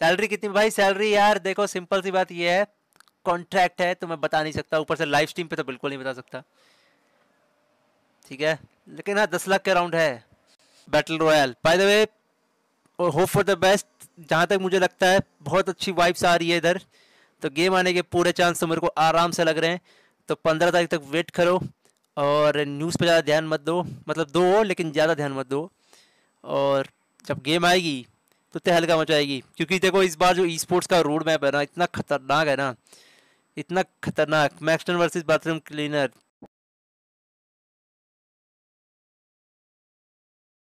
Salary कितनी? भाई, salary यार, देखो, सिंपल सी बात ये है कॉन्ट्रैक्ट है तो मैं बता नहीं सकता, ऊपर से लाइव स्ट्रीम पे तो बिल्कुल नहीं बता सकता। ठीक है? लेकिन हाँ दस लाख के अराउंड है। Battle royale by the way hope for the best जहाँ तक मुझे लगता है, बहुत अच्छी वाइब्स आ रही है इधर। तो गेम आने के पूरे चांस तो मेरे को आराम से लग रहे हैं। तो पंद्रह तारीख तक वेट करो, और न्यूज़ पे ज़्यादा ध्यान मत दो। मतलब दो, लेकिन ज़्यादा ध्यान मत दो। और जब गेम आएगी तो तहलका मचाएगी क्योंकि देखो, इस बार जो ई स्पोर्ट्स का रोड मैप है ना, इतना खतरनाक है ना, इतना खतरनाक। Maxton versus bathroom cleaner